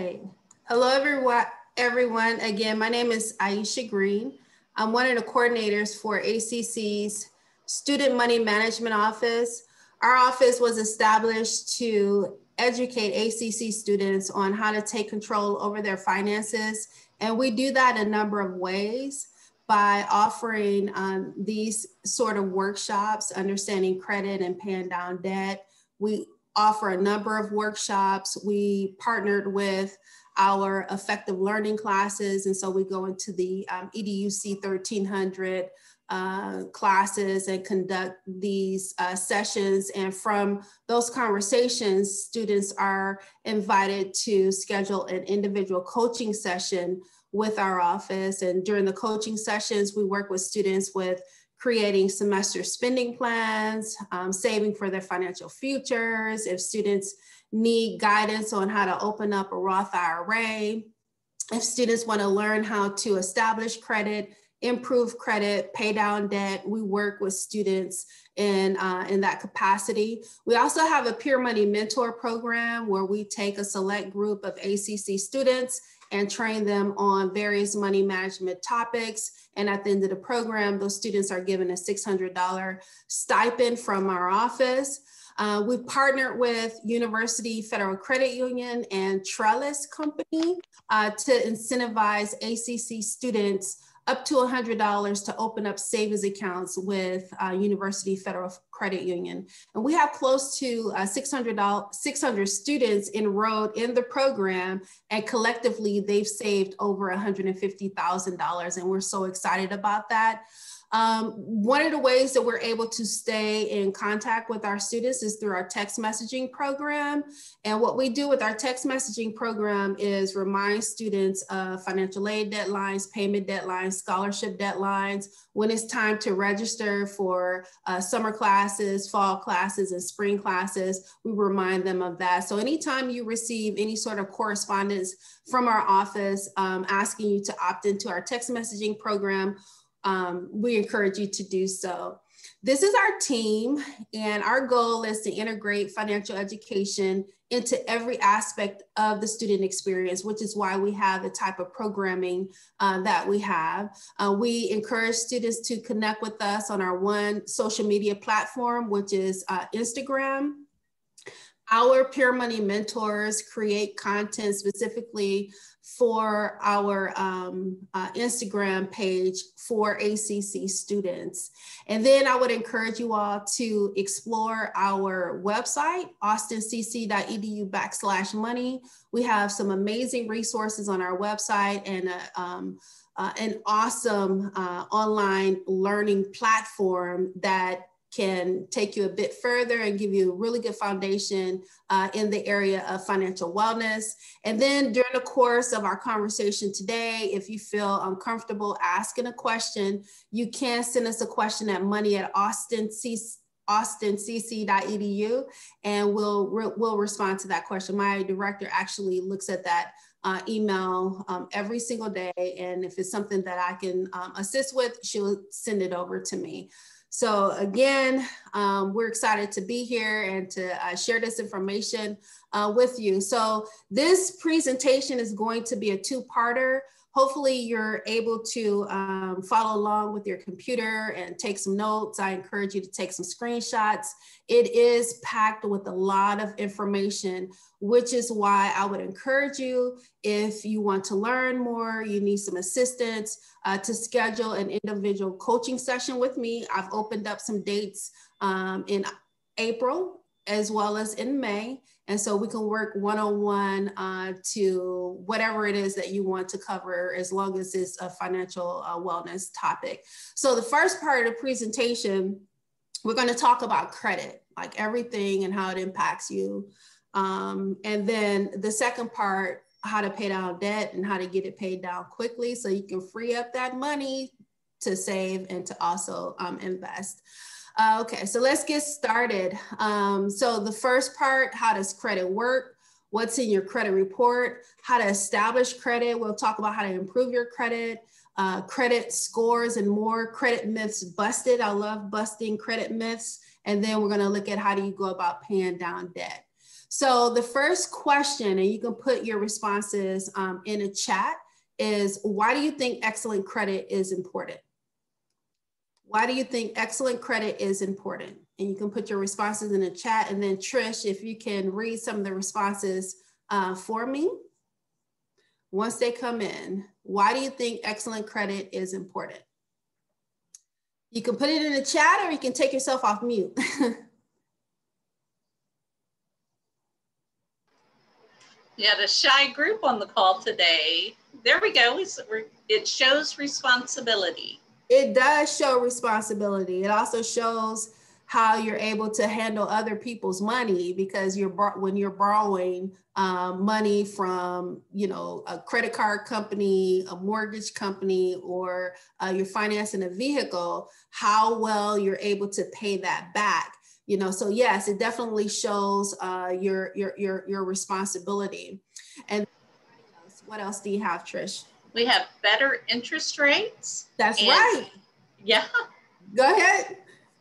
right. Hello, everyone. Everyone, again, my name is Ayeesha Green. I'm one of the coordinators for ACC's Student Money Management Office. Our office was established to educate ACC students on how to take control over their finances. And we do that a number of ways by offering um, these sort of workshops, understanding credit and paying down debt. We offer a number of workshops. We partnered with our effective learning classes. And so we go into the um, EDUC 1300 uh, classes and conduct these uh, sessions. And from those conversations, students are invited to schedule an individual coaching session with our office. And during the coaching sessions, we work with students with creating semester spending plans, um, saving for their financial futures. If students need guidance on how to open up a Roth IRA, if students want to learn how to establish credit, improve credit, pay down debt. We work with students in, uh, in that capacity. We also have a peer money mentor program where we take a select group of ACC students and train them on various money management topics. And at the end of the program, those students are given a $600 stipend from our office. Uh, we've partnered with University Federal Credit Union and Trellis Company uh, to incentivize ACC students up to $100 to open up savings accounts with uh, University Federal Credit Union. And we have close to uh, 600, 600 students enrolled in the program and collectively they've saved over $150,000 and we're so excited about that. Um, one of the ways that we're able to stay in contact with our students is through our text messaging program. And what we do with our text messaging program is remind students of financial aid deadlines, payment deadlines, scholarship deadlines, when it's time to register for uh, summer classes, fall classes, and spring classes, we remind them of that. So anytime you receive any sort of correspondence from our office um, asking you to opt into our text messaging program, um, we encourage you to do so. This is our team, and our goal is to integrate financial education into every aspect of the student experience, which is why we have the type of programming uh, that we have. Uh, we encourage students to connect with us on our one social media platform, which is uh, Instagram. Our Peer Money mentors create content specifically for our um, uh, Instagram page for ACC students. And then I would encourage you all to explore our website, austincc.edu backslash money. We have some amazing resources on our website and a, um, uh, an awesome uh, online learning platform that can take you a bit further and give you a really good foundation uh, in the area of financial wellness. And then during the course of our conversation today, if you feel uncomfortable asking a question, you can send us a question at money at austincc austincc.edu and we'll we'll respond to that question. My director actually looks at that uh, email um, every single day, and if it's something that I can um, assist with, she'll send it over to me. So again, um, we're excited to be here and to uh, share this information uh, with you. So this presentation is going to be a two-parter. Hopefully you're able to um, follow along with your computer and take some notes. I encourage you to take some screenshots. It is packed with a lot of information, which is why I would encourage you if you want to learn more, you need some assistance uh, to schedule an individual coaching session with me. I've opened up some dates um, in April as well as in May. And so we can work one-on-one uh, to whatever it is that you want to cover as long as it's a financial uh, wellness topic. So the first part of the presentation, we're gonna talk about credit, like everything and how it impacts you. Um, and then the second part, how to pay down debt and how to get it paid down quickly so you can free up that money to save and to also um, invest. Uh, okay, so let's get started. Um, so the first part, how does credit work? What's in your credit report? How to establish credit? We'll talk about how to improve your credit, uh, credit scores and more, credit myths busted. I love busting credit myths. And then we're gonna look at how do you go about paying down debt. So the first question, and you can put your responses um, in a chat, is why do you think excellent credit is important? Why do you think excellent credit is important? And you can put your responses in the chat. And then Trish, if you can read some of the responses uh, for me. Once they come in, why do you think excellent credit is important? You can put it in the chat or you can take yourself off mute. Had a shy group on the call today. There we go. It shows responsibility. It does show responsibility. It also shows how you're able to handle other people's money because you're when you're borrowing um, money from you know a credit card company a mortgage company or uh, you're financing a vehicle how well you're able to pay that back you know? So yes it definitely shows uh, your your your your responsibility. And what else do you have trish we have better interest rates that's and, right yeah go ahead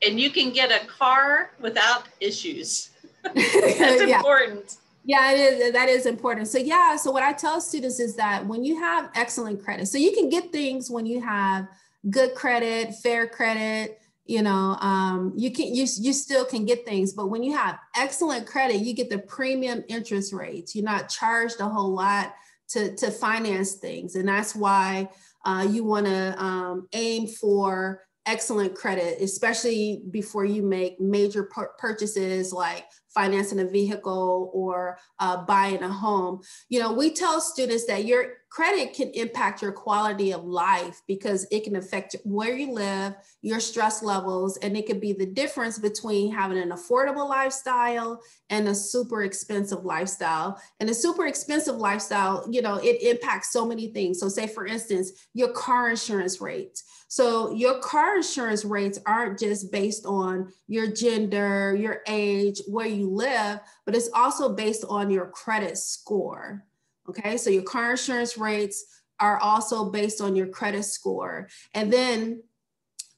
and you can get a car without issues that's yeah. important yeah, it is. That is important. So yeah. So what I tell students is that when you have excellent credit, so you can get things when you have good credit, fair credit, you know um, you can you, you still can get things but when you have excellent credit you get the premium interest rates you're not charged a whole lot to, to finance things and that's why uh, you want to um, aim for excellent credit especially before you make major purchases like financing a vehicle or uh, buying a home. You know, we tell students that your credit can impact your quality of life because it can affect where you live, your stress levels, and it could be the difference between having an affordable lifestyle and a super expensive lifestyle. And a super expensive lifestyle, you know, it impacts so many things. So, say for instance, your car insurance rates. So, your car insurance rates aren't just based on your gender, your age, where you live, but it's also based on your credit score. Okay, so your car insurance rates are also based on your credit score. And then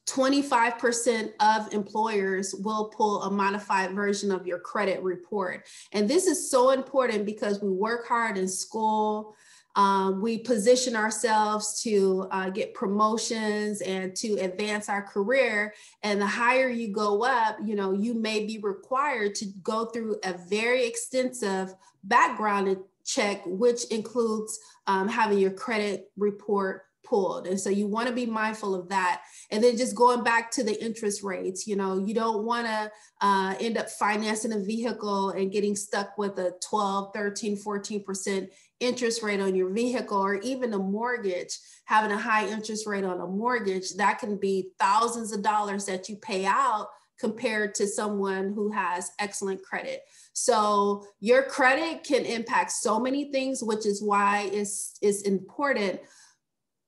25% of employers will pull a modified version of your credit report. And this is so important because we work hard in school, um, we position ourselves to uh, get promotions and to advance our career. And the higher you go up, you know, you may be required to go through a very extensive background check, which includes um, having your credit report pulled. And so you want to be mindful of that. And then just going back to the interest rates, you know, you don't want to uh, end up financing a vehicle and getting stuck with a 12, 13, 14% interest rate on your vehicle or even a mortgage, having a high interest rate on a mortgage, that can be thousands of dollars that you pay out compared to someone who has excellent credit. So your credit can impact so many things, which is why it's, it's important,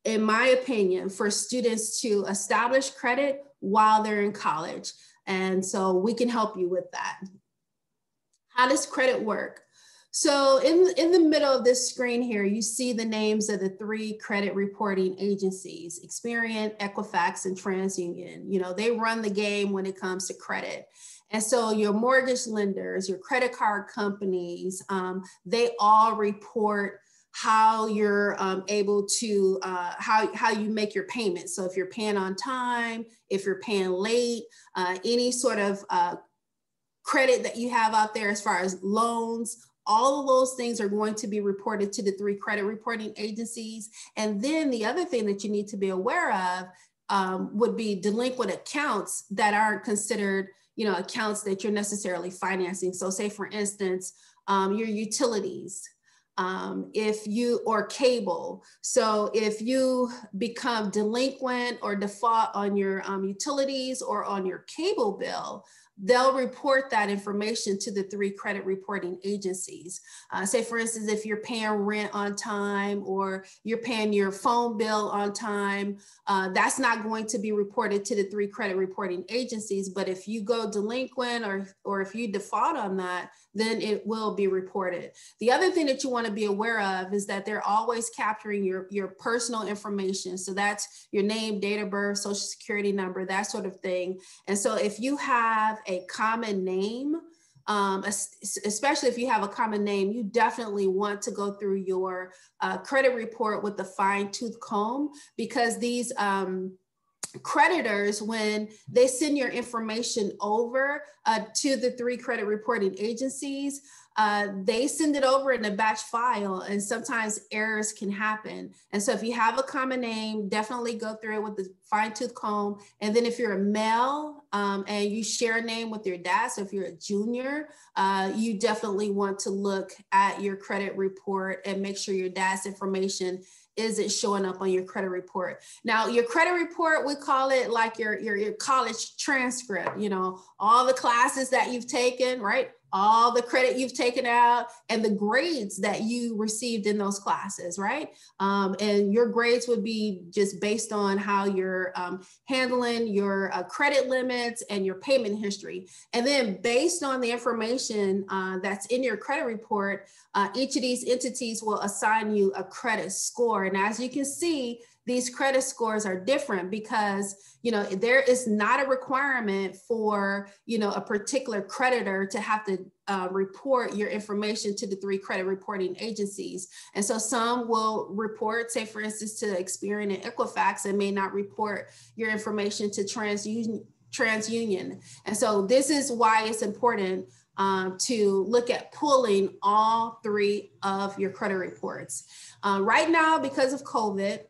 in my opinion, for students to establish credit while they're in college. And so we can help you with that. How does credit work? So in, in the middle of this screen here, you see the names of the three credit reporting agencies, Experian, Equifax, and TransUnion. You know, they run the game when it comes to credit. And so your mortgage lenders, your credit card companies, um, they all report how you're um, able to uh, how, how you make your payments so if you're paying on time if you're paying late uh, any sort of uh, credit that you have out there as far as loans all of those things are going to be reported to the three credit reporting agencies. And then the other thing that you need to be aware of um, would be delinquent accounts that aren't considered, you know, accounts that you're necessarily financing. So say for instance, um, your utilities, um, if you or cable. So if you become delinquent or default on your um, utilities or on your cable bill, they'll report that information to the three credit reporting agencies. Uh, say, for instance, if you're paying rent on time or you're paying your phone bill on time, uh, that's not going to be reported to the three credit reporting agencies. But if you go delinquent or, or if you default on that, then it will be reported. The other thing that you want to be aware of is that they're always capturing your, your personal information. So that's your name, date of birth, social security number, that sort of thing. And so if you have a common name, um, especially if you have a common name, you definitely want to go through your uh, credit report with the fine tooth comb because these um, creditors, when they send your information over uh, to the three credit reporting agencies, uh, they send it over in a batch file and sometimes errors can happen. And so if you have a common name, definitely go through it with the fine tooth comb. And then if you're a male um, and you share a name with your dad, so if you're a junior, uh, you definitely want to look at your credit report and make sure your dad's information isn't showing up on your credit report. Now, your credit report, we call it like your, your, your college transcript, you know, all the classes that you've taken, right? All the credit you've taken out and the grades that you received in those classes, right? Um, and your grades would be just based on how you're um, handling your uh, credit limits and your payment history. And then based on the information uh, that's in your credit report, uh, each of these entities will assign you a credit score. And as you can see, these credit scores are different because you know there is not a requirement for you know a particular creditor to have to uh, report your information to the three credit reporting agencies and so some will report say for instance to experian and equifax and may not report your information to transunion transunion and so this is why it's important um, to look at pulling all three of your credit reports. Uh, right now, because of COVID,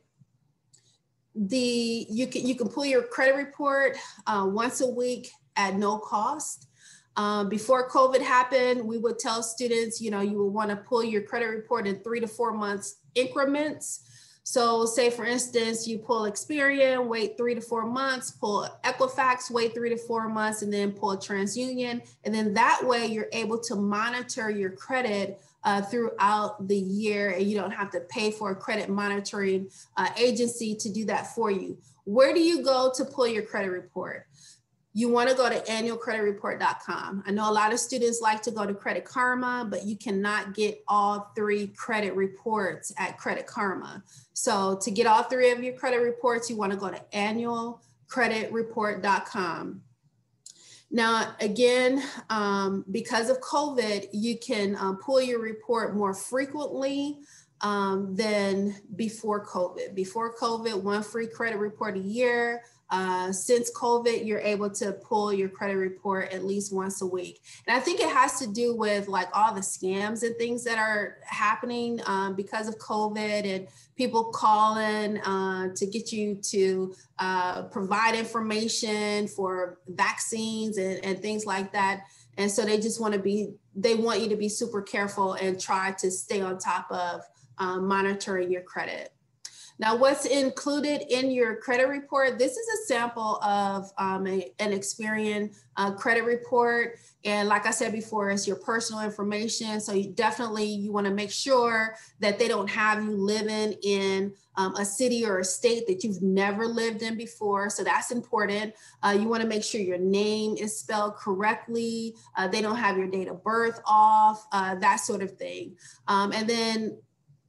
the you can you can pull your credit report uh, once a week at no cost. Um, before COVID happened, we would tell students, you know, you would want to pull your credit report in three to four months increments. So say for instance, you pull Experian, wait three to four months, pull Equifax, wait three to four months, and then pull TransUnion. And then that way you're able to monitor your credit uh, throughout the year and you don't have to pay for a credit monitoring uh, agency to do that for you. Where do you go to pull your credit report? You want to go to annualcreditreport.com. I know a lot of students like to go to Credit Karma, but you cannot get all three credit reports at Credit Karma. So to get all three of your credit reports, you want to go to annualcreditreport.com. Now, again, um, because of COVID, you can um, pull your report more frequently um, than before COVID. Before COVID, one free credit report a year. Uh, since COVID, you're able to pull your credit report at least once a week. And I think it has to do with like all the scams and things that are happening um, because of COVID and people calling uh, to get you to uh, provide information for vaccines and, and things like that. And so they just want to be, they want you to be super careful and try to stay on top of um, monitoring your credit. Now, what's included in your credit report? This is a sample of um, a, an Experian uh, credit report. And like I said before, it's your personal information. So you definitely you want to make sure that they don't have you living in um, a city or a state that you've never lived in before. So that's important. Uh, you want to make sure your name is spelled correctly. Uh, they don't have your date of birth off, uh, that sort of thing. Um, and then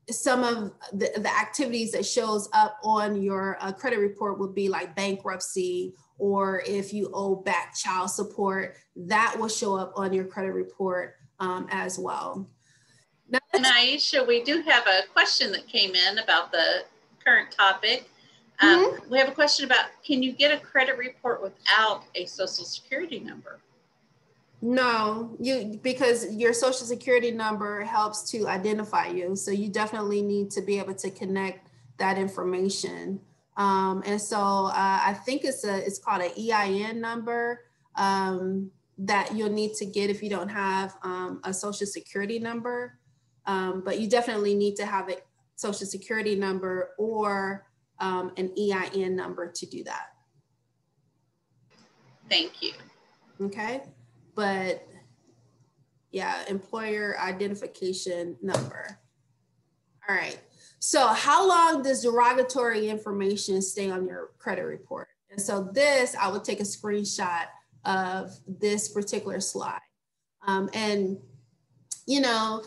some of the, the activities that shows up on your uh, credit report would be like bankruptcy or if you owe back child support that will show up on your credit report um, as well. Now, and ayeesha we do have a question that came in about the current topic. Um, mm-hmm. we have a question about can you get a credit report without a social security number no, you because your social security number helps to identify you. So you definitely need to be able to connect that information. Um, and so uh, I think it's a it's called an EIN number um, that you'll need to get if you don't have um, a social security number. Um, but you definitely need to have a social security number or um, an EIN number to do that. Thank you. Okay but yeah, employer identification number. All right. So how long does derogatory information stay on your credit report? And so this, I would take a screenshot of this particular slide. Um, and, you know,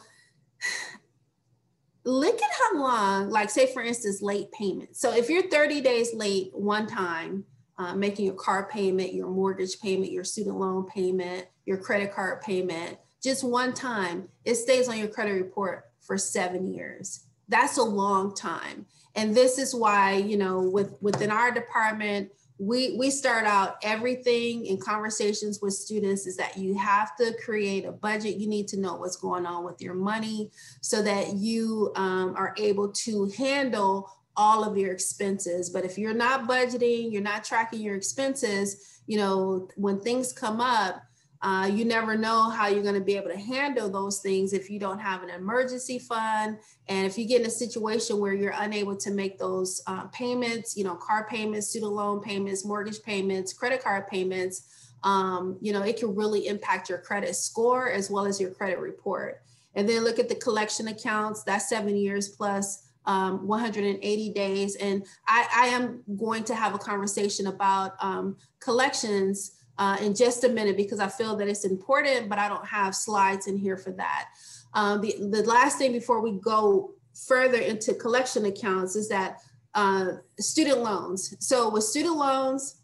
look at how long, like say for instance, late payment. So if you're 30 days late one time, uh, making your car payment, your mortgage payment, your student loan payment, your credit card payment, just one time, it stays on your credit report for seven years. That's a long time. And this is why, you know, with within our department, we we start out everything in conversations with students is that you have to create a budget you need to know what's going on with your money so that you um, are able to handle all of your expenses but if you're not budgeting you're not tracking your expenses you know when things come up uh, you never know how you're going to be able to handle those things if you don't have an emergency fund. And if you get in a situation where you're unable to make those uh, payments, you know, car payments, student loan payments, mortgage payments, credit card payments, um, you know, it can really impact your credit score as well as your credit report. And then look at the collection accounts, that's seven years plus. Um, 180 days. And I, I, am going to have a conversation about um, collections uh, in just a minute because I feel that it's important, but I don't have slides in here for that. Um, the, the last thing before we go further into collection accounts is that uh, student loans. So with student loans,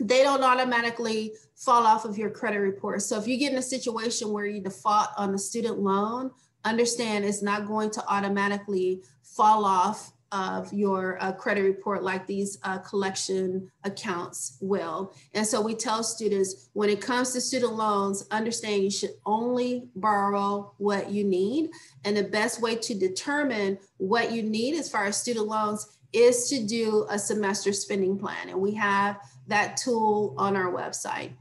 they don't automatically fall off of your credit report. So if you get in a situation where you default on a student loan, understand it's not going to automatically fall off of your uh, credit report like these uh, collection accounts will. And so we tell students when it comes to student loans, understand you should only borrow what you need. And the best way to determine what you need as far as student loans is to do a semester spending plan. And we have that tool on our website.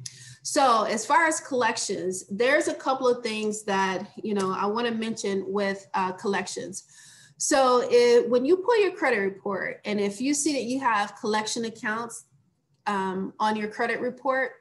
So as far as collections, there's a couple of things that, you know, I wanna mention with uh, collections. So it, when you pull your credit report, and if you see that you have collection accounts um, on your credit report,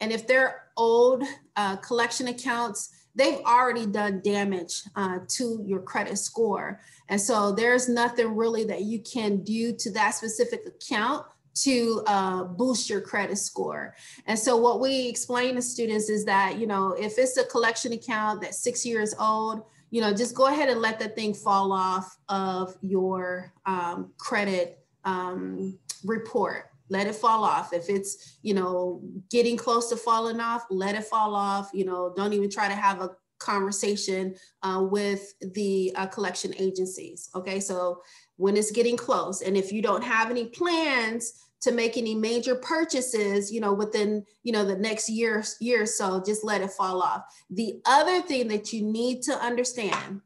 and if they're old uh, collection accounts, they've already done damage uh, to your credit score. And so there's nothing really that you can do to that specific account to uh, boost your credit score. And so what we explain to students is that, you know, if it's a collection account that's six years old, you know, just go ahead and let that thing fall off of your um, credit um, report. Let it fall off. If it's, you know, getting close to falling off, let it fall off. You know, don't even try to have a conversation uh, with the uh, collection agencies. Okay, so when it's getting close, and if you don't have any plans to make any major purchases, you know, within, you know, the next year, year or so, just let it fall off. The other thing that you need to understand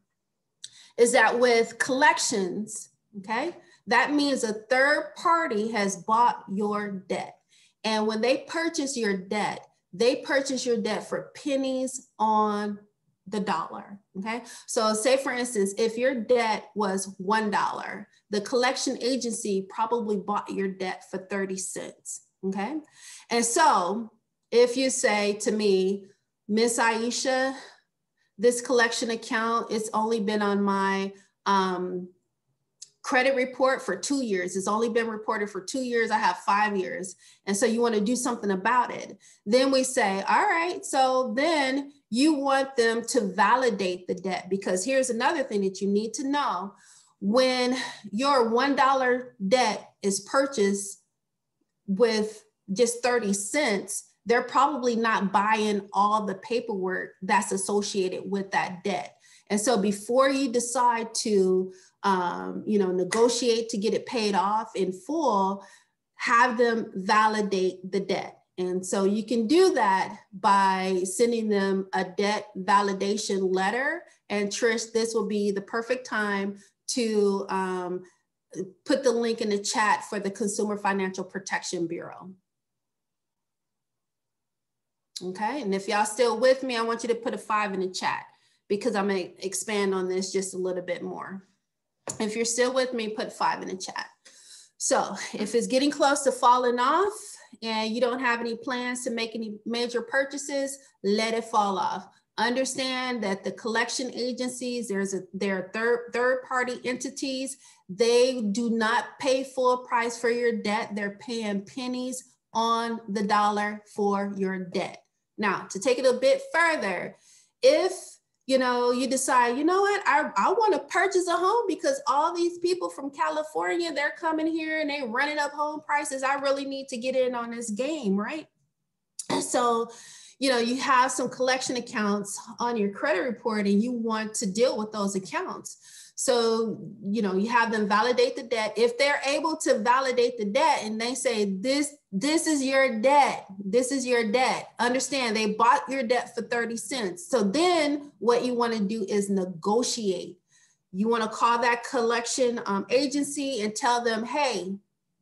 is that with collections, okay, that means a third party has bought your debt. And when they purchase your debt, they purchase your debt for pennies on the dollar. Okay. So, say for instance, if your debt was $1, the collection agency probably bought your debt for 30 cents. Okay. And so, if you say to me, Miss Ayeesha, this collection account, it's only been on my um, credit report for two years. It's only been reported for two years. I have five years. And so you want to do something about it. Then we say, all right, so then you want them to validate the debt because here's another thing that you need to know. When your $1 debt is purchased with just 30 cents, they're probably not buying all the paperwork that's associated with that debt. And so before you decide to, um, you know, negotiate to get it paid off in full, have them validate the debt. And so you can do that by sending them a debt validation letter. And Trish, this will be the perfect time to um, put the link in the chat for the Consumer Financial Protection Bureau. Okay, and if y'all still with me, I want you to put a five in the chat because I'm gonna expand on this just a little bit more. If you're still with me, put five in the chat. So if it's getting close to falling off, and you don't have any plans to make any major purchases, let it fall off. Understand that the collection agencies, there's a there are third third party entities. They do not pay full price for your debt. They're paying pennies on the dollar for your debt. Now, to take it a bit further, if you know, you decide, you know what, I, I want to purchase a home because all these people from California, they're coming here and they're running up home prices. I really need to get in on this game, right? So, you know, you have some collection accounts on your credit report and you want to deal with those accounts. So, you know, you have them validate the debt. If they're able to validate the debt and they say, this, this is your debt, this is your debt. Understand they bought your debt for 30 cents. So then what you want to do is negotiate. You want to call that collection um, agency and tell them, hey,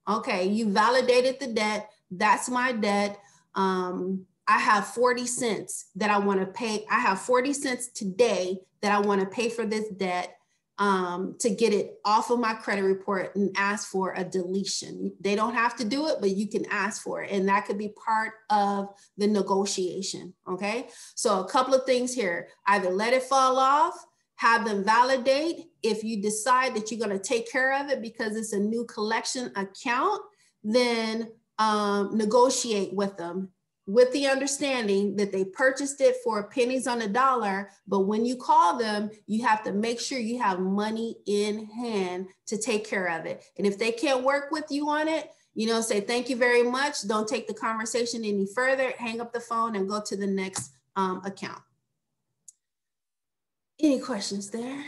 okay, you validated the debt. That's my debt. Um, I have 40 cents that I want to pay. I have 40 cents today that I want to pay for this debt um, to get it off of my credit report and ask for a deletion. They don't have to do it, but you can ask for it. And that could be part of the negotiation. Okay. So, a couple of things here either let it fall off, have them validate. If you decide that you're going to take care of it because it's a new collection account, then um, negotiate with them with the understanding that they purchased it for pennies on a dollar. But when you call them, you have to make sure you have money in hand to take care of it. And if they can't work with you on it, you know, say thank you very much. Don't take the conversation any further. Hang up the phone and go to the next um, account. Any questions there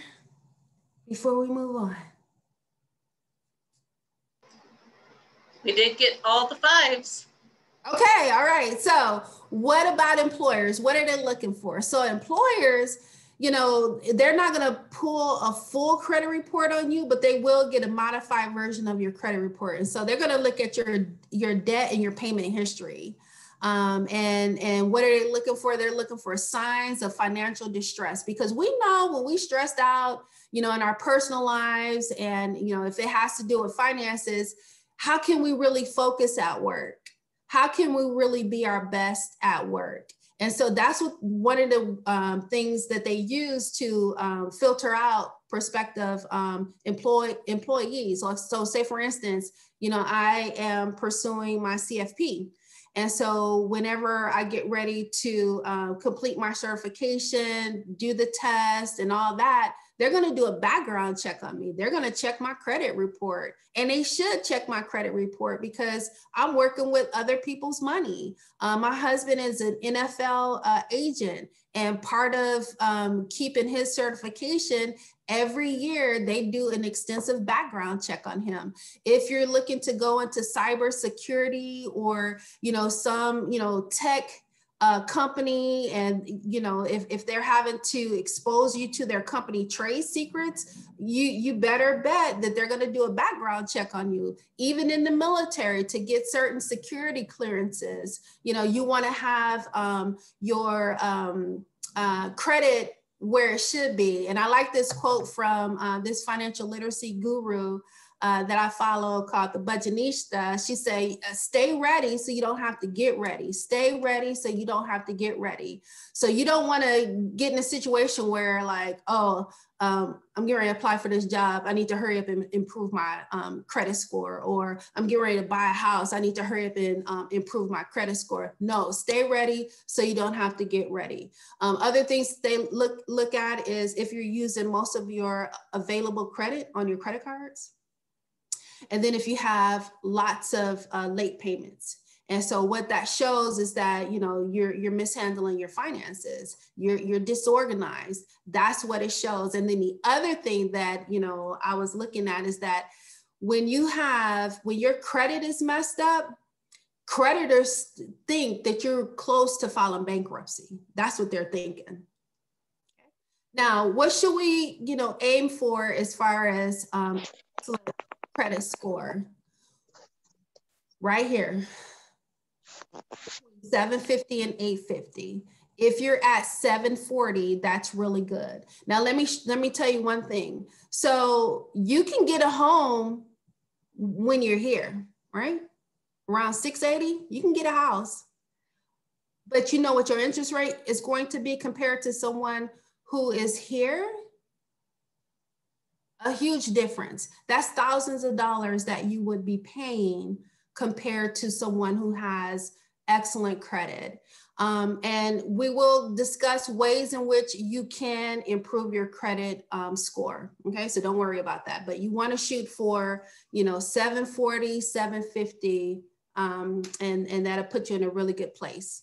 before we move on? We did get all the fives. Okay, all right. So, what about employers? What are they looking for? So, employers, you know, they're not going to pull a full credit report on you, but they will get a modified version of your credit report. And so, they're going to look at your your debt and your payment history. Um, and and what are they looking for? They're looking for signs of financial distress because we know when we stressed out, you know, in our personal lives, and you know, if it has to do with finances, how can we really focus at work? How can we really be our best at work? And so that's what one of the um, things that they use to um, filter out prospective um, employ, employees. So, so say for instance, you know, I am pursuing my CFP. And so whenever I get ready to uh, complete my certification, do the test and all that, they're going to do a background check on me. They're going to check my credit report. And they should check my credit report because I'm working with other people's money. Uh, my husband is an NFL uh, agent, and part of um, keeping his certification every year they do an extensive background check on him if you're looking to go into cybersecurity or you know some you know tech uh, company and you know if, if they're having to expose you to their company trade secrets you you better bet that they're going to do a background check on you even in the military to get certain security clearances. You know you want to have um, your um, uh, credit where it should be. And i like this quote from uh, this financial literacy guru uh, that I follow called the Budgetnista. She say, uh, "Stay ready so you don't have to get ready. Stay ready so you don't have to get ready. So you don't want to get in a situation where like, oh, um, I'm getting ready to apply for this job. I need to hurry up and improve my um, credit score, or I'm getting ready to buy a house. I need to hurry up and um, improve my credit score. No, stay ready so you don't have to get ready. Um, other things they look look at is if you're using most of your available credit on your credit cards and then if you have lots of uh, late payments. And so what that shows is that you know you're you're mishandling your finances, you're you're disorganized. That's what it shows. And then the other thing that you know I was looking at is that when you have when your credit is messed up, creditors think that you're close to filing bankruptcy. That's what they're thinking. Now, what should we, you know, aim for as far as um, credit score right here. 750 and 850 if you're at 740 that's really good. Now let me let me tell you one thing. So you can get a home when you're here right? Around 680 you can get a house. But you know what your interest rate is going to be compared to someone who is here a huge difference. That's thousands of dollars that you would be paying compared to someone who has excellent credit. Um, and we will discuss ways in which you can improve your credit um, score. Okay, so don't worry about that. But you want to shoot for, you know, 740, 750, um, and, and that'll put you in a really good place.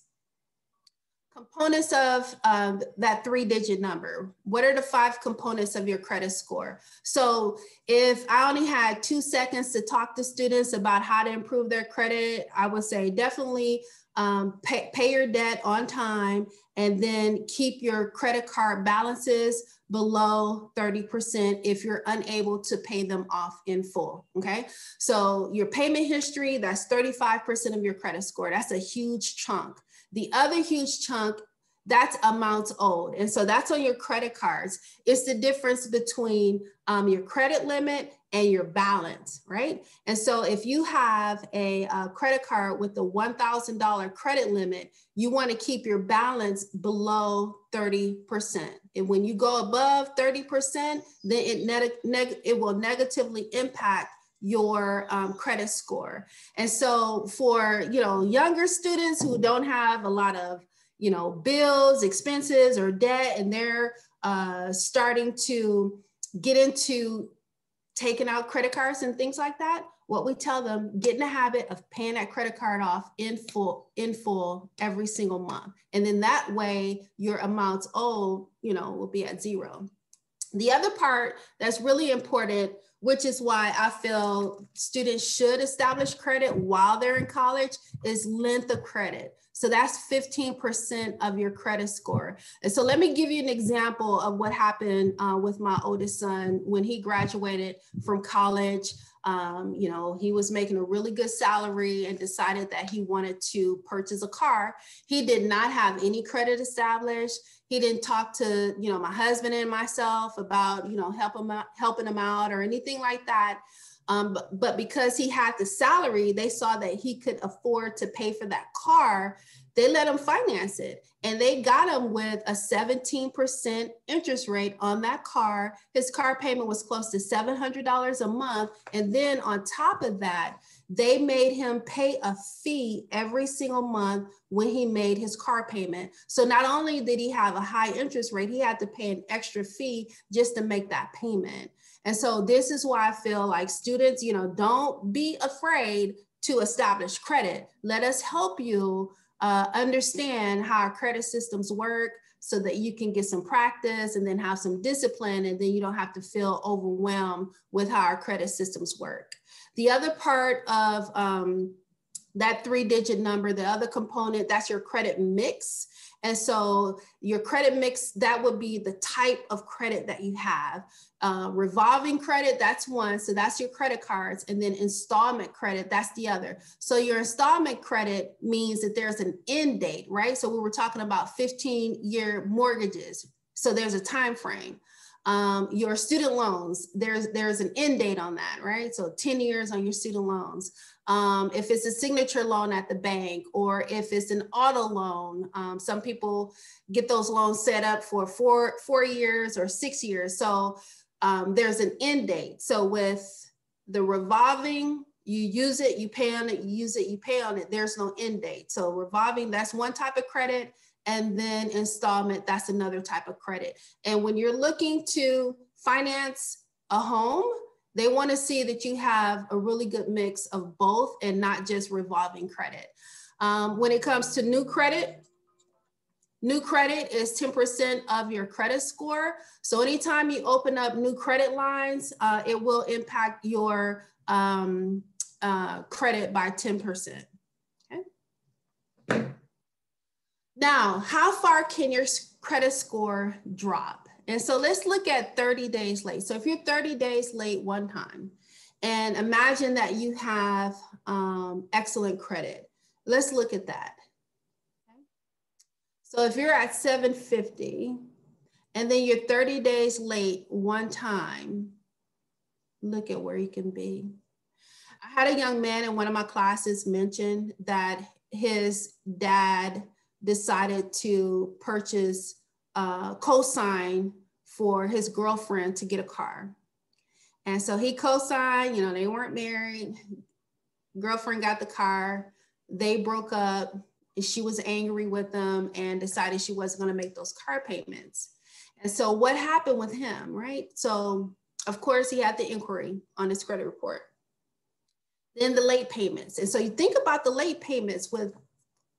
Components of um, that three digit number. What are the five components of your credit score? So if I only had two seconds to talk to students about how to improve their credit, I would say definitely um, pay, pay your debt on time and then keep your credit card balances below 30% if you're unable to pay them off in full. Okay. So your payment history, that's 35% of your credit score. That's a huge chunk. The other huge chunk that's amounts owed. And so that's on your credit cards. It's the difference between um, your credit limit and your balance, right? And so if you have a, a credit card with a $1,000 credit limit, you want to keep your balance below 30%. And when you go above 30%, then it, neg- it will negatively impact your um, credit score. And so for, you know, younger students who don't have a lot of you know, bills, expenses, or debt, and they're uh, starting to get into taking out credit cards and things like that, what we tell them, get in the habit of paying that credit card off in full, in full every single month. And then that way your amounts owed, you know, will be at zero. The other part that's really important, which is why I feel students should establish credit while they're in college, is length of credit. So that's 15% of your credit score. And so let me give you an example of what happened uh, with my oldest son when he graduated from college. Um, you know, he was making a really good salary and decided that he wanted to purchase a car. He did not have any credit established. He didn't talk to, you know, my husband and myself about, you know, help him out, helping him out or anything like that. Um, but, but because he had the salary, they saw that he could afford to pay for that car. They let him finance it and they got him with a 17% interest rate on that car. His car payment was close to $700 a month. And then on top of that, they made him pay a fee every single month when he made his car payment. So not only did he have a high interest rate, he had to pay an extra fee just to make that payment. And so this is why I feel like students, you know, don't be afraid to establish credit. Let us help you uh, understand how our credit systems work so that you can get some practice and then have some discipline and then you don't have to feel overwhelmed with how our credit systems work. The other part of um, that three digit number, the other component, that's your credit mix. And so your credit mix, that would be the type of credit that you have. Uh, revolving credit, that's one. So that's your credit cards. And then installment credit, that's the other. So your installment credit means that there's an end date, right? So we were talking about 15 year mortgages. So there's a time frame. Um, your student loans, there's there's an end date on that, right? So 10 years on your student loans. Um, if it's a signature loan at the bank or if it's an auto loan, um, some people get those loans set up for four, four years or six years. So um, there's an end date. So with the revolving, you use it, you pay on it, you use it, you pay on it. There's no end date. So revolving, that's one type of credit. And then installment, that's another type of credit. And when you're looking to finance a home, they want to see that you have a really good mix of both and not just revolving credit. Um, when it comes to new credit, new credit is 10% of your credit score. So anytime you open up new credit lines, uh, it will impact your um, uh, credit by 10%. Okay. Now, how far can your credit score drop? And so let's look at 30 days late. So if you're 30 days late one time, and imagine that you have um, excellent credit. Let's look at that. So if you're at 750 and then you're 30 days late one time, look at where you can be. I had a young man in one of my classes mention that his dad decided to purchase uh, co-sign for his girlfriend to get a car. And so he co-signed, you know, they weren't married. Girlfriend got the car. They broke up. she was angry with them and decided she wasn't going to make those car payments. And so what happened with him, right? So of course he had the inquiry on his credit report. Then the late payments. And so you think about the late payments with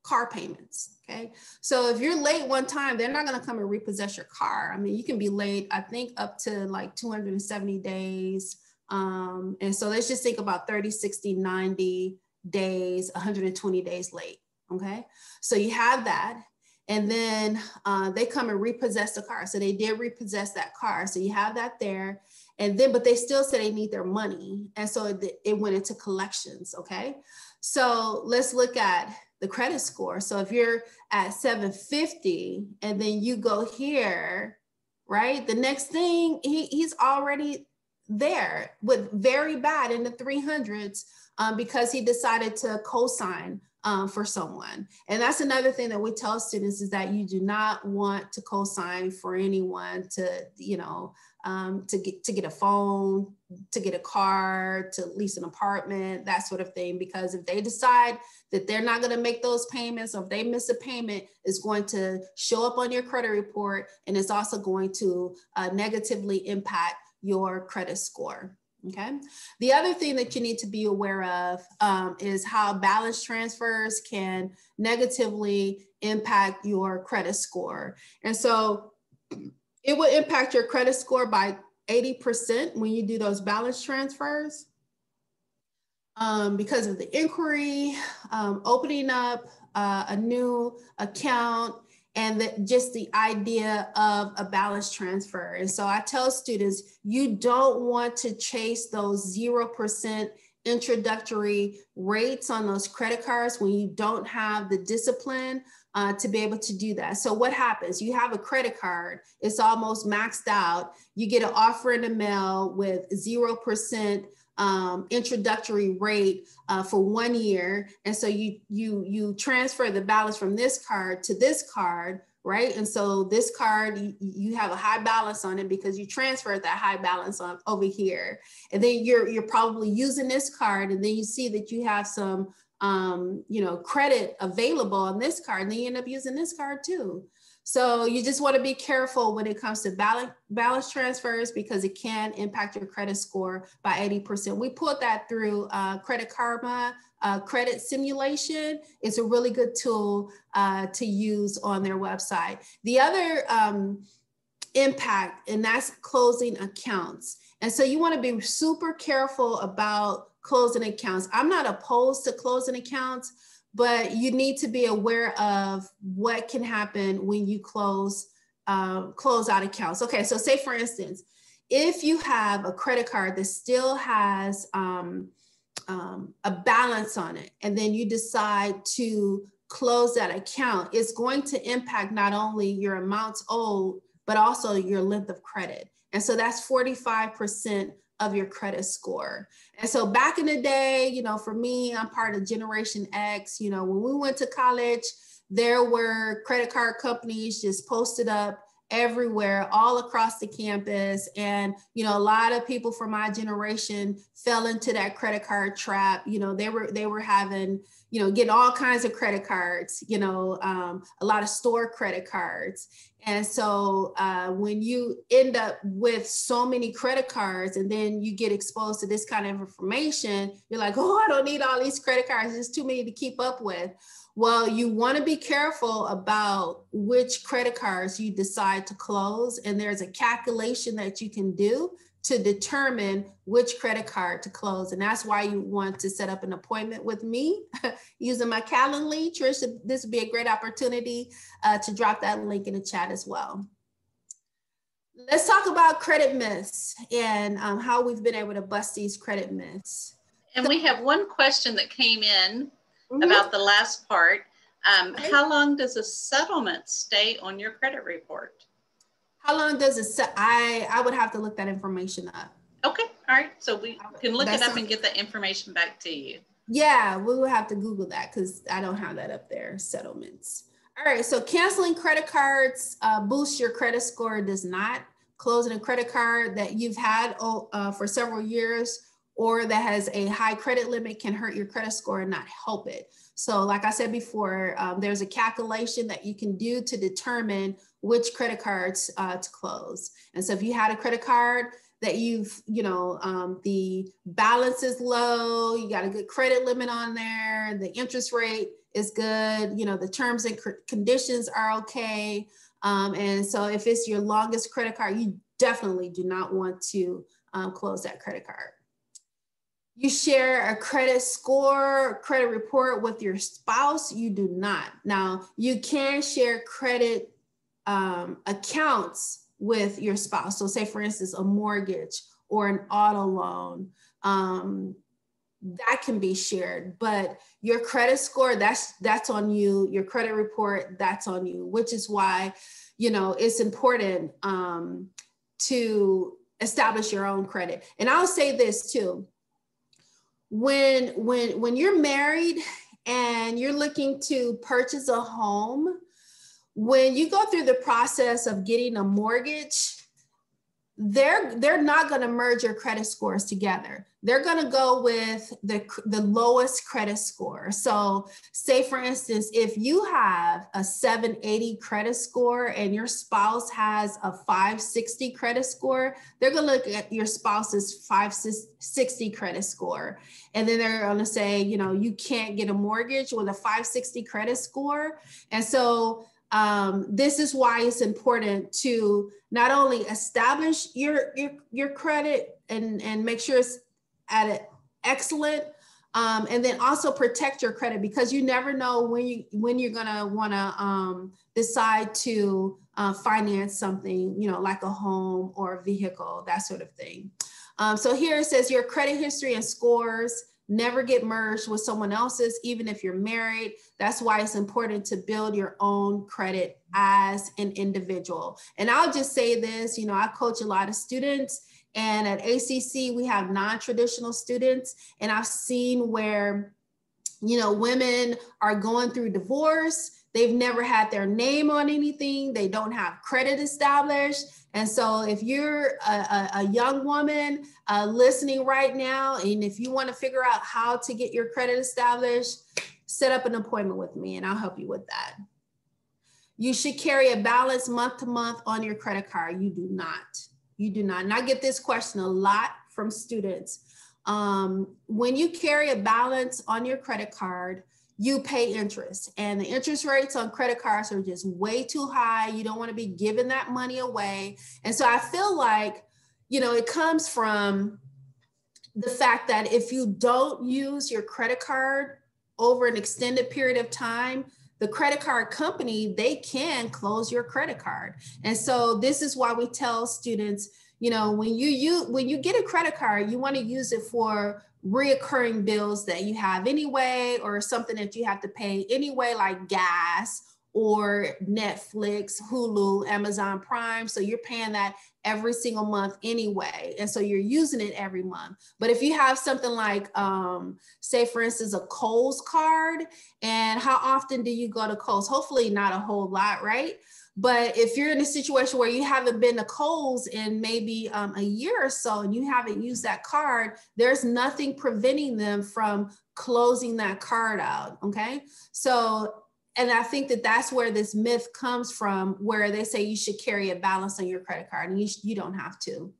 car payments. Okay. So if you're late one time, they're not going to come and repossess your car. I mean, you can be late, I think, up to like 270 days. Um, and so let's just think about 30, 60, 90 days, 120 days late. Okay. So you have that. And then uh, they come and repossess the car. So they did repossess that car. So you have that there. And then, but they still say they need their money. And so it, it went into collections. Okay. So let's look at the credit score. So if you're at 750 and then you go here, right? The next thing he, he's already there with very bad in the 300s um, because he decided to co-sign um, for someone. And that's another thing that we tell students is that you do not want to co-sign for anyone to, you know, um, to get to get a phone, to get a car, to lease an apartment, that sort of thing. Because if they decide that they're not going to make those payments, or if they miss a payment, it's going to show up on your credit report, and it's also going to uh, negatively impact your credit score. Okay. The other thing that you need to be aware of um, is how balance transfers can negatively impact your credit score. And so it will impact your credit score by 80% when you do those balance transfers. Um, because of the inquiry, um, opening up uh, a new account, and the, just the idea of a balance transfer. And so I tell students, you don't want to chase those 0% introductory rates on those credit cards when you don't have the discipline uh, to be able to do that. So what happens? You have a credit card, it's almost maxed out. You get an offer in the mail with 0% um, introductory rate uh, for one year. And so you, you, you transfer the balance from this card to this card, right? And so this card, you, you have a high balance on it because you transferred that high balance on over here. And then you're, you're probably using this card and then you see that you have some um, you know, credit available on this card, and then you end up using this card too. So you just want to be careful when it comes to balance, balance transfers because it can impact your credit score by 80%. We put that through uh, Credit Karma uh, credit simulation. It's a really good tool uh, to use on their website. The other um, impact, and that's closing accounts. And so you want to be super careful about closing accounts. I'm not opposed to closing accounts, but you need to be aware of what can happen when you close um, close out accounts. Okay, so say for instance, if you have a credit card that still has um, um, a balance on it, and then you decide to close that account, it's going to impact not only your amounts owed, but also your length of credit. And so that's 45% of your credit score. And so back in the day, you know, for me, I'm part of Generation X. You know, when we went to college, there were credit card companies just posted up everywhere all across the campus. And you know a lot of people from my generation fell into that credit card trap. You know they were they were having you know getting all kinds of credit cards you know um, a lot of store credit cards. And so uh, when you end up with so many credit cards and then you get exposed to this kind of information you're like oh i don't need all these credit cards. There's too many to keep up with well, you want to be careful about which credit cards you decide to close. And there's a calculation that you can do to determine which credit card to close. And that's why you want to set up an appointment with me using my Calendly. Trish, this would be a great opportunity uh, to drop that link in the chat as well. Let's talk about credit myths and um, how we've been able to bust these credit myths. And we have one question that came in mm-hmm. about the last part. Um, okay. How long does a settlement stay on your credit report? How long does it? Se- I I would have to look that information up. Okay, all right. So we can look That's it up and get the information back to you. Yeah, we will have to Google that because I don't have that up there. Settlements. All right. So canceling credit cards uh, boosts your credit score. Does not closing a credit card that you've had uh, for several years or that has a high credit limit can hurt your credit score and not help it. So like I said before, um, there's a calculation that you can do to determine which credit cards uh, to close. And so if you had a credit card that you've, you know, um, the balance is low, you got a good credit limit on there, the interest rate is good, you know, the terms and conditions are okay. Um, and so if it's your longest credit card, you definitely do not want to um, close that credit card. You share a credit score, credit report with your spouse. You do not. Now, you can share credit um, accounts with your spouse. So, say for instance, a mortgage or an auto loan. Um, that can be shared but your credit score that's that's on you your credit report that's on you which is why you know it's important um, to establish your own credit and i'll say this too when when when you're married and you're looking to purchase a home when you go through the process of getting a mortgage they're they're not going to merge your credit scores together. They're going to go with the the lowest credit score. So say for instance if you have a 780 credit score and your spouse has a 560 credit score they're going to look at your spouse's 560 credit score. And then they're going to say you know you can't get a mortgage with a 560 credit score. And so um, this is why it's important to not only establish your your, your credit and, and make sure it's at an excellent um, and then also protect your credit because you never know when you when you're gonna want to um, decide to uh, finance something you know like a home or a vehicle that sort of thing. Um, so here it says your credit history and scores never get merged with someone else's, even if you're married. That's why it's important to build your own credit as an individual. And I'll just say this you know, I coach a lot of students, and at ACC, we have non traditional students, and I've seen where you know, women are going through divorce. They've never had their name on anything. They don't have credit established. And so, if you're a, a, a young woman uh, listening right now, and if you want to figure out how to get your credit established, set up an appointment with me and I'll help you with that. You should carry a balance month to month on your credit card. You do not. You do not. And I get this question a lot from students. Um, when you carry a balance on your credit card, you pay interest and the interest rates on credit cards are just way too high. You don't want to be giving that money away. And so I feel like, you know, it comes from the fact that if you don't use your credit card over an extended period of time, the credit card company, they can close your credit card. And so this is why we tell students, you know, when you, you when you get a credit card, you want to use it for reoccurring bills that you have anyway, or something that you have to pay anyway, like gas or Netflix, Hulu, Amazon Prime. So you're paying that every single month anyway. And so you're using it every month. But if you have something like, um, say, for instance, a Kohl's card, and how often do you go to Kohl's? Hopefully, not a whole lot, right? But if you're in a situation where you haven't been to Kohl's in maybe um, a year or so and you haven't used that card, there's nothing preventing them from closing that card out. Okay. So, and I think that that's where this myth comes from, where they say you should carry a balance on your credit card and you, you don't have to.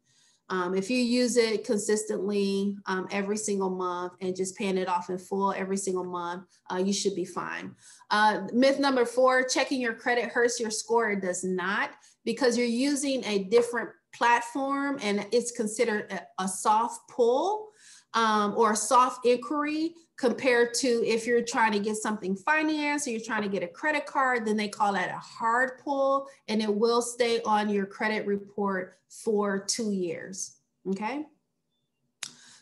Um, if you use it consistently um, every single month and just paying it off in full every single month, uh, you should be fine. Uh, myth number four, checking your credit hurts your score. It does not because you're using a different platform and it's considered a, a soft pull um, or a soft inquiry compared to if you're trying to get something financed or you're trying to get a credit card, then they call that a hard pull and it will stay on your credit report for two years. Okay.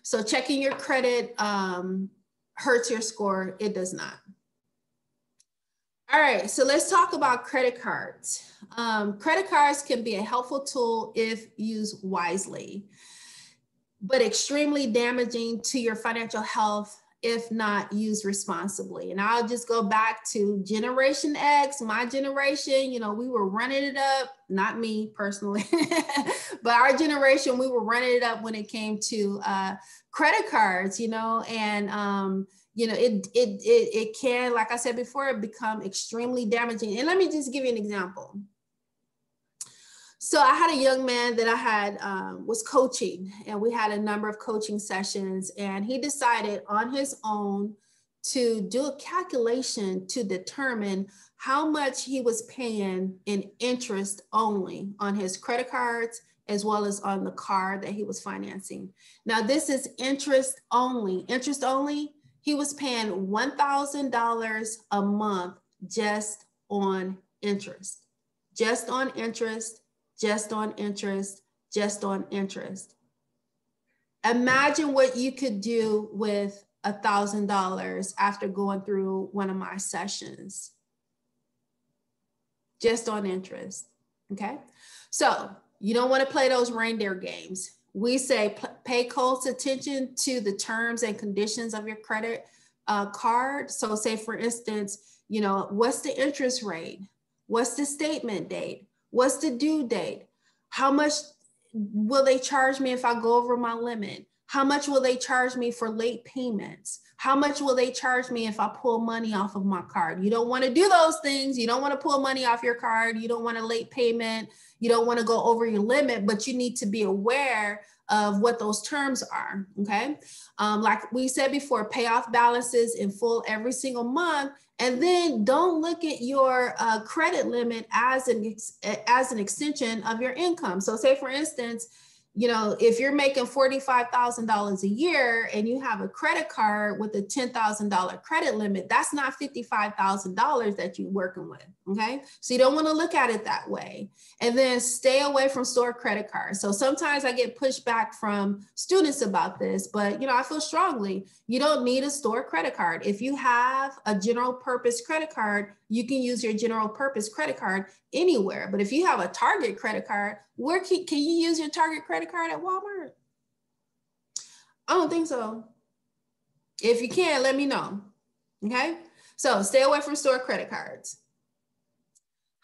So checking your credit um, hurts your score. It does not. All right, so let's talk about credit cards. Um, credit cards can be a helpful tool if used wisely but extremely damaging to your financial health if not used responsibly. And I'll just go back to Generation X, my generation, you know, we were running it up, not me personally, but our generation, we were running it up when it came to uh, credit cards, you know, and, um, you know, it, it, it, it can, like I said before, become extremely damaging. And let me just give you an example. So I had a young man that I had um, was coaching, and we had a number of coaching sessions, and he decided on his own to do a calculation to determine how much he was paying in interest only on his credit cards as well as on the car that he was financing. Now this is interest only. Interest only, he was paying $1,000 a month just on interest. Just on interest just on interest, just on interest. Imagine what you could do with a thousand dollars after going through one of my sessions. Just on interest. Okay. So you don't want to play those reindeer games. We say pay close attention to the terms and conditions of your credit uh, card. So, say for instance, you know, what's the interest rate? What's the statement date? What's the due date? How much will they charge me if I go over my limit? How much will they charge me for late payments? How much will they charge me if I pull money off of my card? You don't want to do those things. You don't want to pull money off your card. You don't want a late payment. You don't want to go over your limit, but you need to be aware of what those terms are. Okay. Um, like we said before, pay off balances in full every single month. And then don't look at your uh, credit limit as an, as an extension of your income. So say for instance, you know, if you're making $45,000 a year and you have a credit card with a $10,000 credit limit, that's not $55,000 that you're working with. Okay. So you don't want to look at it that way. And then stay away from store credit cards. So sometimes I get pushback from students about this, but, you know, I feel strongly you don't need a store credit card. If you have a general purpose credit card, you can use your general purpose credit card anywhere. But if you have a Target credit card, where can, can you use your Target credit card at Walmart? I don't think so. If you can, let me know. Okay. So stay away from store credit cards.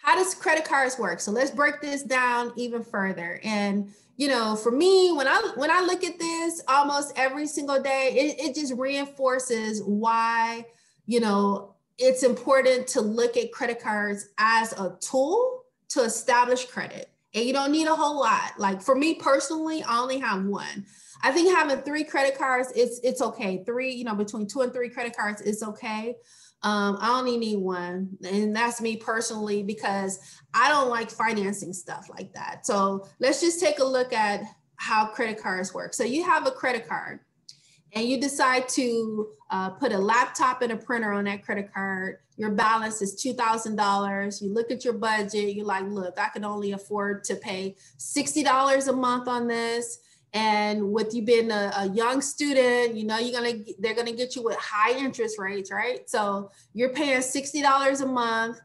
How does credit cards work? So let's break this down even further. And you know, for me, when I when I look at this almost every single day, it, it just reinforces why, you know, it's important to look at credit cards as a tool to establish credit. And you don't need a whole lot. Like for me personally, I only have one. I think having three credit cards, it's it's okay. Three, you know, between two and three credit cards is okay. Um, I only need one, and that's me personally because I don't like financing stuff like that. So let's just take a look at how credit cards work. So you have a credit card and you decide to uh, put a laptop and a printer on that credit card, your balance is $2,000. You look at your budget, you're like, look, I can only afford to pay $60 a month on this. And with you being a, a young student, you know, you're gonna they're gonna get you with high interest rates, right? So you're paying $60 a month.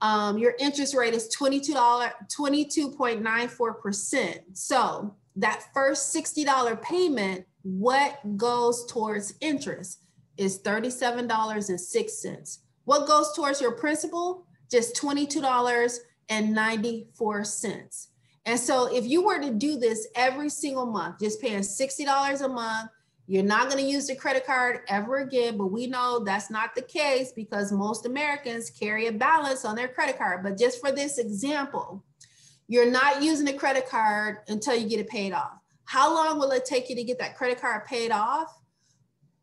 Um, your interest rate is $22, 22.94%. So that first $60 payment what goes towards interest is $37.06. What goes towards your principal? Just $22.94. And so if you were to do this every single month, just paying $60 a month, you're not going to use the credit card ever again, but we know that's not the case because most Americans carry a balance on their credit card. But just for this example, you're not using the credit card until you get it paid off. How long will it take you to get that credit card paid off?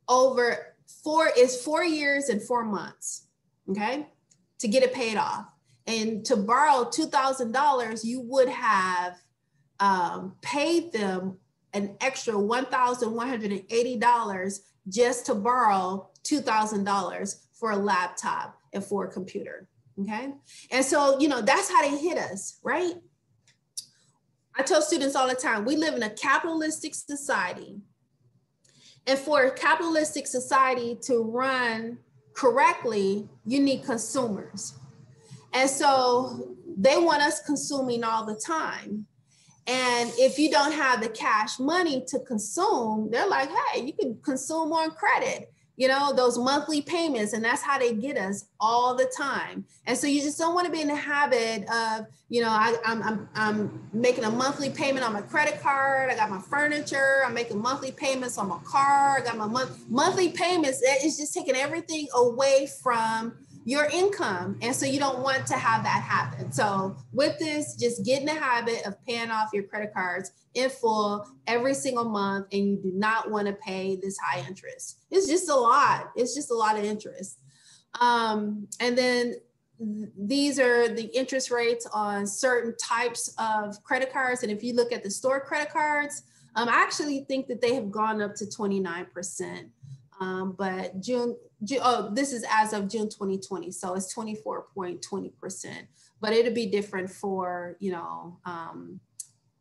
Over four is four years and four months, okay, to get it paid off. And to borrow $2,000, you would have um, paid them an extra $1,180 just to borrow $2,000 for a laptop and for a computer. Okay. And so, you know, that's how they hit us, right? I tell students all the time, we live in a capitalistic society. And for a capitalistic society to run correctly, you need consumers. And so they want us consuming all the time. And if you don't have the cash money to consume, they're like, hey, you can consume on credit. you know, those monthly payments, and that's how they get us all the time. And so you just don't want to be in the habit of, you know, I, am I'm, I'm making a monthly payment on my credit card. I got my furniture. I'm making monthly payments on my car. I got my month, monthly payments. It's just taking everything away from your income. And so you don't want to have that happen. So with this, just get in the habit of paying off your credit cards in full every single month. And you do not want to pay this high interest. It's just a lot. It's just a lot of interest. Um, and then these are the interest rates on certain types of credit cards. And if you look at the store credit cards, um, I actually think that they have gone up to 29%. Um, but June, June, oh, this is as of June 2020, so it's 24.20%. But it'll be different for you know, um,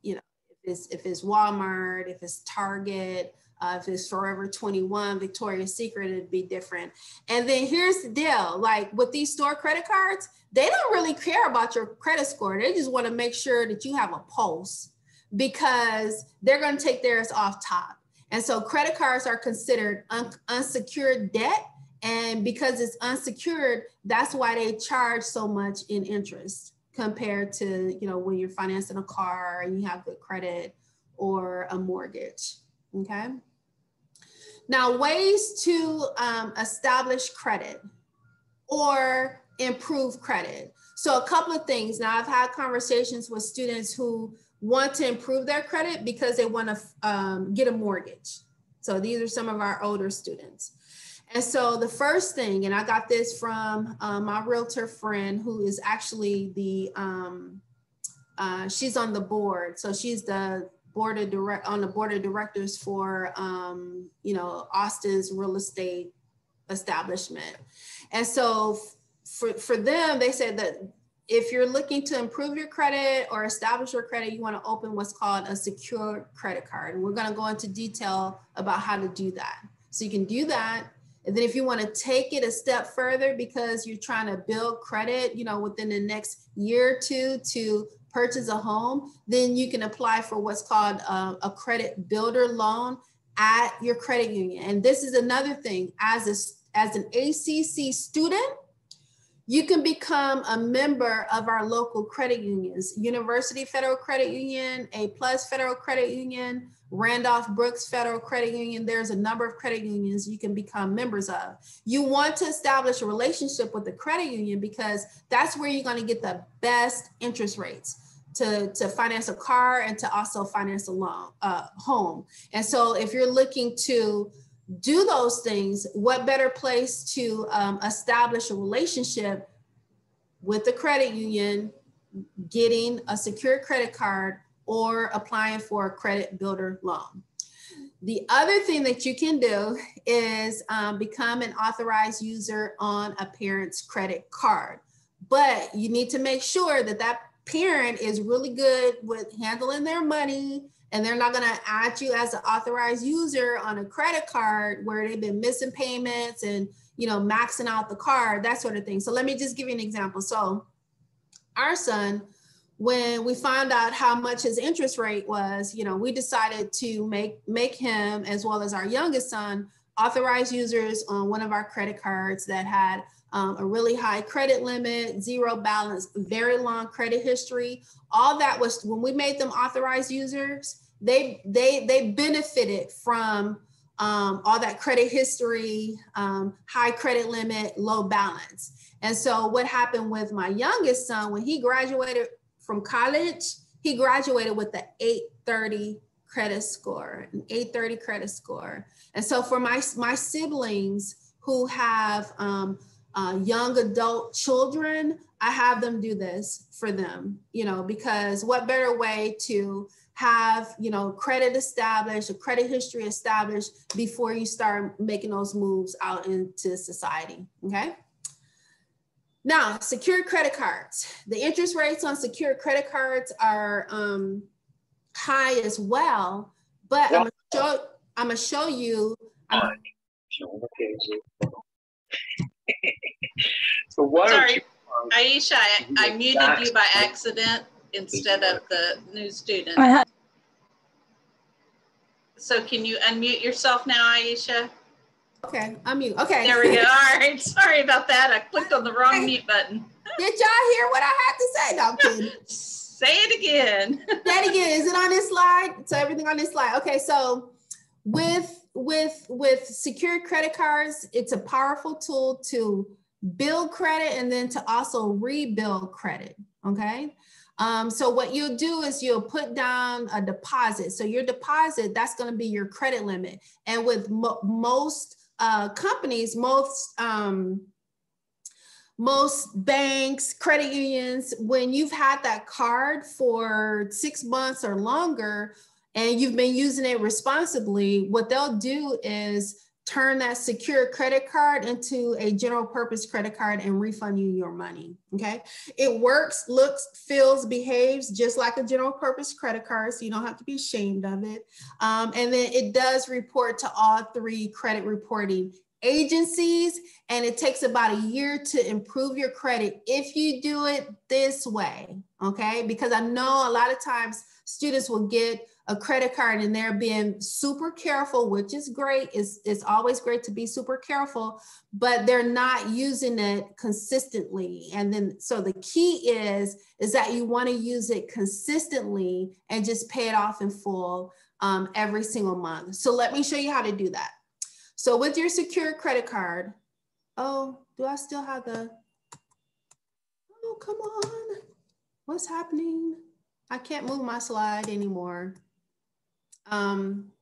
you know, if it's if it's Walmart, if it's Target, uh, if it's Forever 21, Victoria's Secret, it'd be different. And then here's the deal: like with these store credit cards, they don't really care about your credit score. They just want to make sure that you have a pulse because they're going to take theirs off top. And so credit cards are considered un- unsecured debt. And because it's unsecured, that's why they charge so much in interest compared to, you know, when you're financing a car and you have good credit or a mortgage. Okay. Now, ways to um, establish credit or improve credit. So, a couple of things. Now, I've had conversations with students who want to improve their credit because they want to um, get a mortgage. So these are some of our older students. And so the first thing, and I got this from uh, my realtor friend who is actually the, um, uh, she's on the board. So she's the board of direct on the board of directors for, um, you know, Austin's real estate establishment. And so for, for them, they said that if you're looking to improve your credit or establish your credit, you want to open what's called a secure credit card. And we're going to go into detail about how to do that. So you can do that. And then if you want to take it a step further because you're trying to build credit, you know, within the next year or two to purchase a home, then you can apply for what's called a, a credit builder loan at your credit union. And this is another thing as a, as an ACC student, you can become a member of our local credit unions, University Federal Credit Union, A Plus Federal Credit Union, Randolph Brooks Federal Credit Union. There's a number of credit unions you can become members of. You want to establish a relationship with the credit union because that's where you're going to get the best interest rates. To, to finance a car and to also finance a loan, uh, home. And so if you're looking to do those things, what better place to um, establish a relationship with the credit union, getting a secure credit card, or applying for a credit builder loan. The other thing that you can do is um, become an authorized user on a parent's credit card. But you need to make sure that that parent is really good with handling their money and they're not going to add you as an authorized user on a credit card where they've been missing payments and you know maxing out the card that sort of thing. So let me just give you an example. So our son when we found out how much his interest rate was you know we decided to make make him as well as our youngest son authorized users on one of our credit cards that had um, a really high credit limit, zero balance, very long credit history. All that was when we made them authorized users, they they they benefited from um, all that credit history, um, high credit limit, low balance. And so what happened with my youngest son when he graduated from college, he graduated with the 830 credit score, an 830 credit score. And so for my my siblings who have um, uh, young adult children, I have them do this for them, you know, because what better way to have, you know, credit established, a credit history established before you start making those moves out into society, okay? Now, secure credit cards. The interest rates on secure credit cards are um, high as well, but I'm gonna show, I'm gonna show you. so why Sorry, you, um, Ayeesha, I, I muted you by accident instead of the new student. So can you unmute yourself now, Ayeesha? Okay, I'm mute. Okay. There we go. All right. Sorry about that. I clicked on the wrong mute button. Did y'all hear what I had to say? No, I'm kidding. Say it again. Say it again. Is it on this slide? So everything on this slide. Okay, so with with with secured credit cards, it's a powerful tool to build credit and then to also rebuild credit. Okay. Um, so what you'll do is you'll put down a deposit. So your deposit, that's going to be your credit limit. And with mo most uh, companies, most um, most banks, credit unions, when you've had that card for six months or longer and you've been using it responsibly, what they'll do is turn that secure credit card into a general purpose credit card and refund you your money. Okay. It works, looks, feels, behaves just like a general purpose credit card. So you don't have to be ashamed of it. Um, and then it does report to all three credit reporting agencies. And it takes about a year to improve your credit if you do it this way. Okay. Because I know a lot of times students will get a credit card and they're being super careful, which is great. It's, it's always great to be super careful, but they're not using it consistently. And then, so the key is, is that you wanna use it consistently and just pay it off in full um, every single month. So let me show you how to do that. So with your secure credit card, oh, do I still have the, oh, come on. What's happening? I can't move my slide anymore. Um,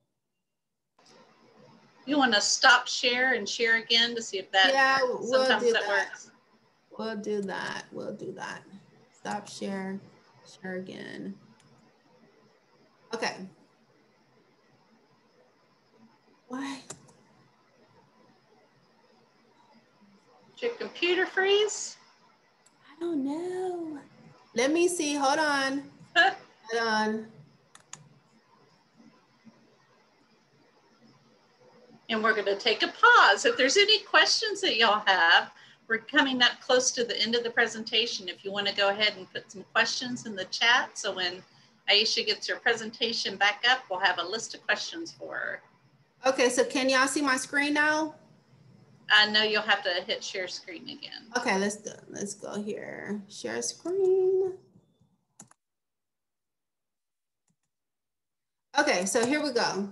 you want to stop share and share again to see if that yeah, we'll sometimes do that, that works. We'll do that. We'll do that. Stop share, share again. Okay. Why? Did your computer freeze? I don't know. Let me see. Hold on. Hold on. And we're going to take a pause. If there's any questions that y'all have, we're coming up close to the end of the presentation. If you want to go ahead and put some questions in the chat. So when Ayeesha gets her presentation back up, we'll have a list of questions for her. Okay, so can y'all see my screen now? I know you'll have to hit share screen again. Okay, let's do, let's go here. Share screen. Okay, so here we go.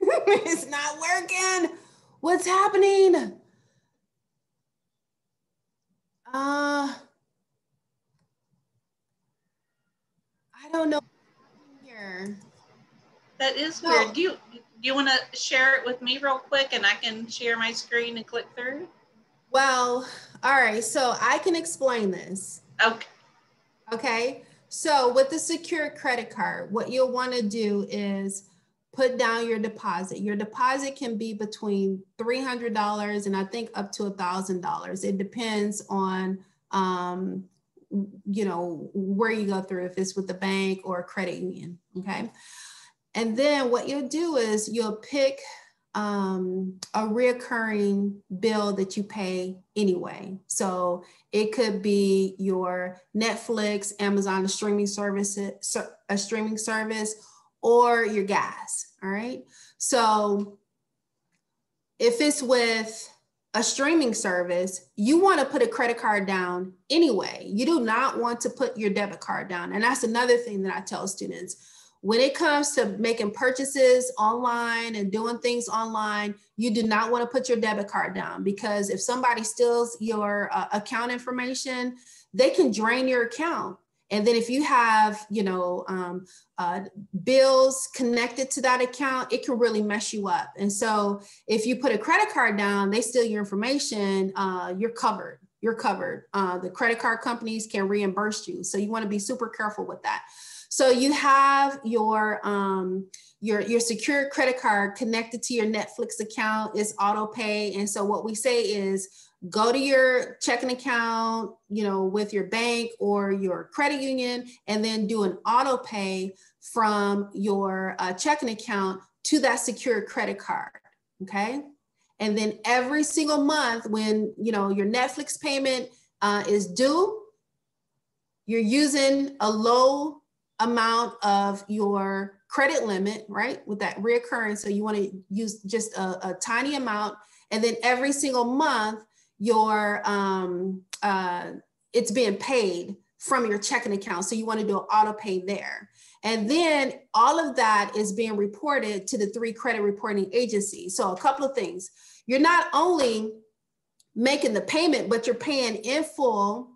it's not working. What's happening? Uh, I don't know here. That is weird. Do you you want to share it with me real quick and I can share my screen and click through? Well, all right. So I can explain this. Okay. Okay. So with the secure credit card, what you'll want to do is put down your deposit. Your deposit can be between $300 and I think up to $1,000. It depends on, um, you know, where you go through, if it's with the bank or a credit union, okay? And then what you'll do is you'll pick um, a reoccurring bill that you pay anyway. So it could be your Netflix, Amazon streaming service, a streaming service, or your gas. All right. So if it's with a streaming service, you want to put a credit card down anyway. You do not want to put your debit card down. And that's another thing that I tell students. When it comes to making purchases online and doing things online, you do not want to put your debit card down because if somebody steals your uh, account information, they can drain your account and then if you have, you know, um, uh, bills connected to that account, it can really mess you up. And so if you put a credit card down, they steal your information, uh, you're covered. You're covered. Uh, the credit card companies can reimburse you. So you want to be super careful with that. So you have your um, your your secure credit card connected to your Netflix account is auto pay. And so what we say is go to your checking account, you know, with your bank or your credit union, and then do an auto pay from your uh, checking account to that secure credit card. Okay. And then every single month, when you know your Netflix payment uh, is due, you're using a low amount of your credit limit, right? With that reoccurring. So you want to use just a, a, tiny amount. And then every single month, your um, uh, it's being paid from your checking account. So you want to do an auto pay there. And then all of that is being reported to the three credit reporting agencies. So a couple of things. You're not only making the payment, but you're paying in full.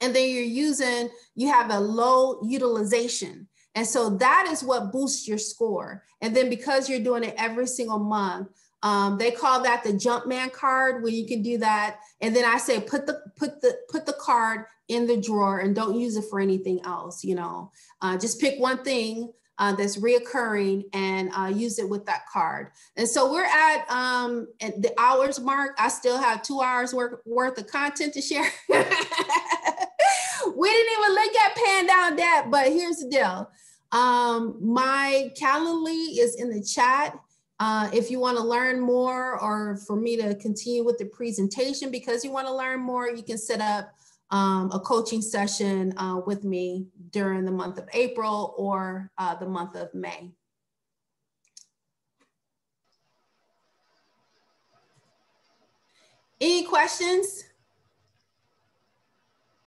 And then you're using, you have a low utilization. And so that is what boosts your score. And then because you're doing it every single month, um, they call that the Jumpman card where you can do that. And then I say put the put the put the card in the drawer and don't use it for anything else. You know, uh, just pick one thing uh, that's reoccurring and uh, use it with that card. And so we're at, um, at the hours mark. I still have two hours worth, worth of content to share. we didn't even look at paying down debt, but here's the deal. Um, my Calendly is in the chat. Uh, if you want to learn more or for me to continue with the presentation because you want to learn more, you can set up um, a coaching session uh, with me during the month of April or uh, the month of May. Any questions?